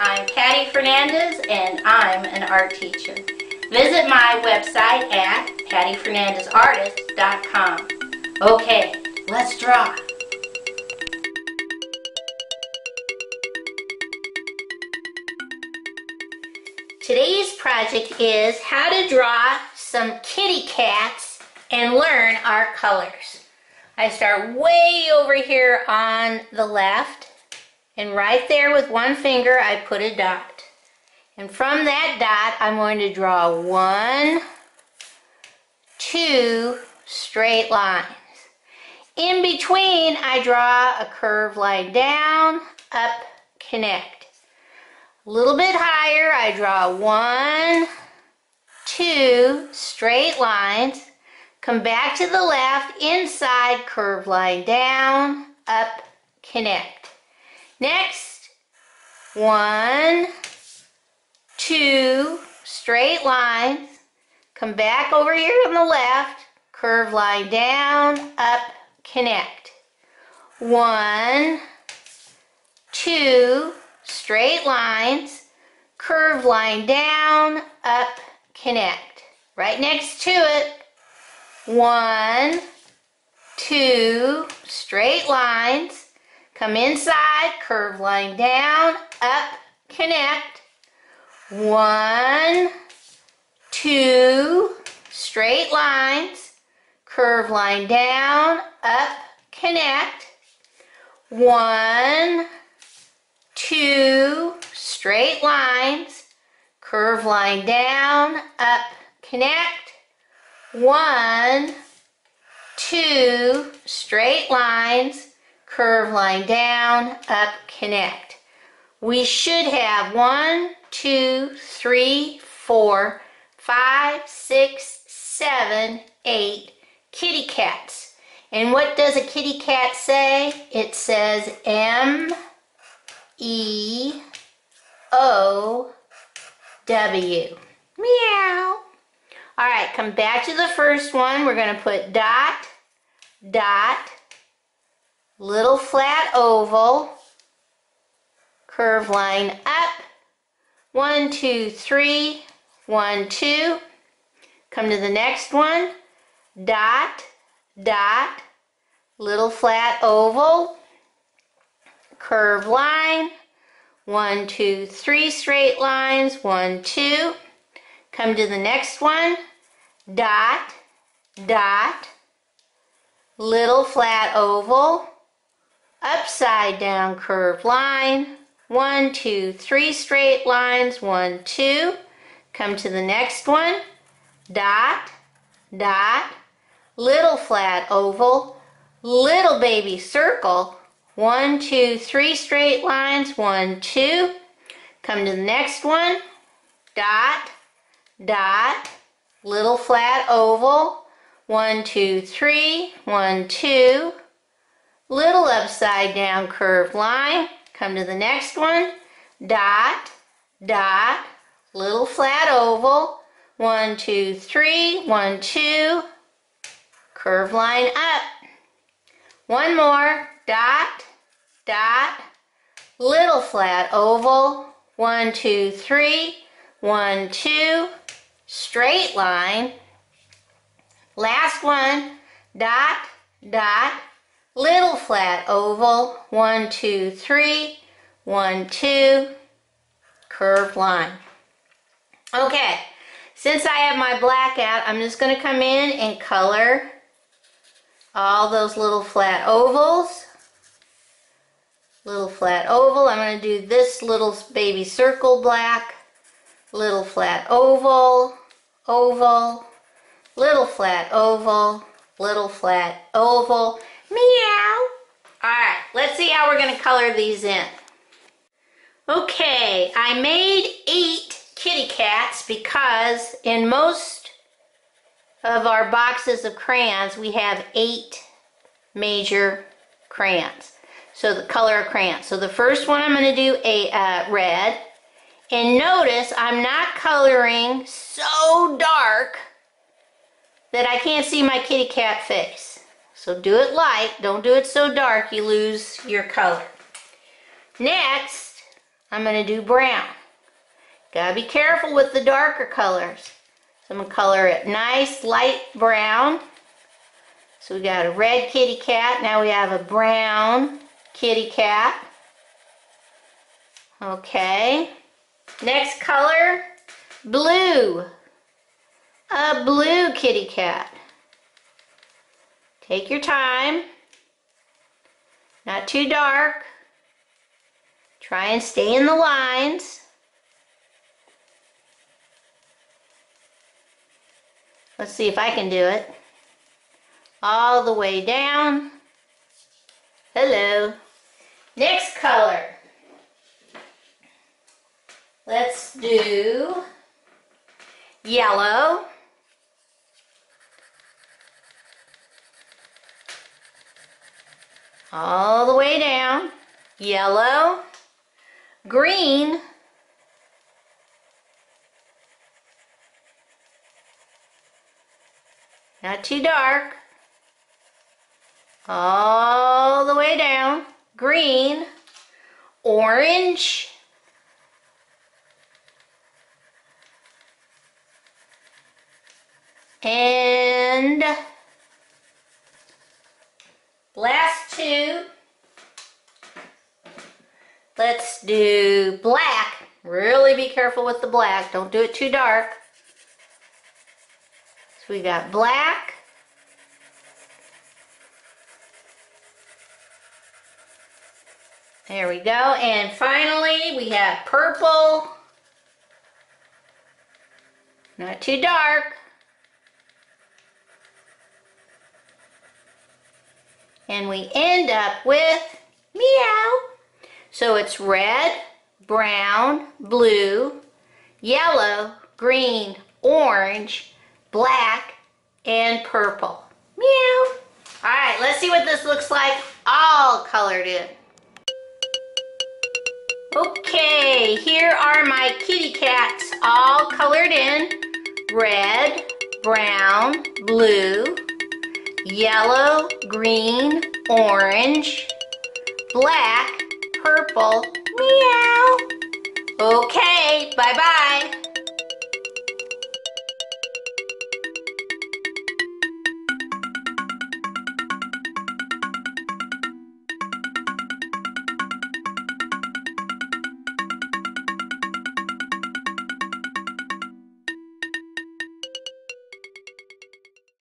I'm Patty Fernandez and I'm an art teacher. Visit my website at pattyfernandezartist.com. Okay, let's draw. Today's project is how to draw some kitty cats and learn our colors. I start way over here on the left and right there with one finger I put a dot. And from that dot I'm going to draw one, two straight lines. In between I draw a curved line down, up, connect. A little bit higher I draw one, two straight lines Come back to the left, inside, curve line down, up, connect. Next, one, two, straight lines. Come back over here on the left, curve line down, up, connect. One, two, straight lines, curve line down, up, connect. Right next to it, one, two, straight lines. Come inside, curve line down, up, connect. One, two, straight lines. Curve line down, up, connect. One, two, straight lines. Curve line down, up, connect one, two, straight lines, curve line down, up, connect. We should have one, two, three, four, five, six, seven, eight kitty cats. And what does a kitty cat say? It says M E O W. Meow. All right, come back to the first one. We're going to put dot, dot, little flat oval, curve line up, one, two, three, one, two. Come to the next one, dot, dot, little flat oval, curve line, one, two, three straight lines, one, two. Come to the next one, dot, dot, little flat oval, upside down curved line, one, two, three straight lines, one, two. Come to the next one, dot, dot, little flat oval, little baby circle, one, two, three straight lines, one, two. Come to the next one, dot, dot, little flat oval, one, two, three, one, two, little upside down curved line, come to the next one, dot, dot, little flat oval, one, two, three, one, two, curved line up. One more, dot, dot, little flat oval, one, two, three, one, two, straight line. Last one, dot, dot, little flat oval, one, two, three, one, two, curved line. Okay, since I have my black out, I'm just going to come in and color all those little flat ovals. Little flat oval. I'm going to do this little baby circle black. Little flat oval, oval, little flat oval, little flat oval, meow. Let's see how we're gonna color these in. Okay, I made eight kitty cats because in most of our boxes of crayons, we have eight major crayons. So the color of crayons. So the first one I'm gonna do a uh, red, and notice I'm not coloring so dark that I can't see my kitty cat face. So do it light, don't do it so dark you lose your color. Next, I'm going to do brown. Gotta be careful with the darker colors. So I'm going to color it nice light brown. So we got a red kitty cat. Now we have a brown kitty cat. Okay. Next color, blue. A blue kitty cat. Take your time. Not too dark. Try and stay in the lines. Let's see if I can do it. All the way down. Hello. Next color. Let's do yellow. All the way down. Yellow. Green. Not too dark. All the way down. Green. Orange. And last two. Let's do black. Really be careful with the black. Don't do it too dark. So we got black. There we go. And finally, we have purple. Not too dark. And we end up with meow. So it's red, brown, blue, yellow, green, orange, black, and purple. Meow. All right, let's see what this looks like all colored in. Okay, here are my kitty cats all colored in. Red, brown, blue, yellow, green, orange, black, purple, meow. Okay, bye-bye.